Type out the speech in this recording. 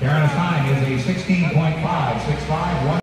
Karen Fine is a 16.5,